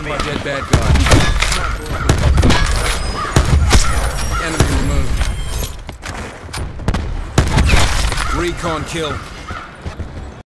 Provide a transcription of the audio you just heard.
on me. Dead bad guy. Enemy removed. Recon kill.